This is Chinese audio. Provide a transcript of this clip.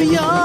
yanum, lo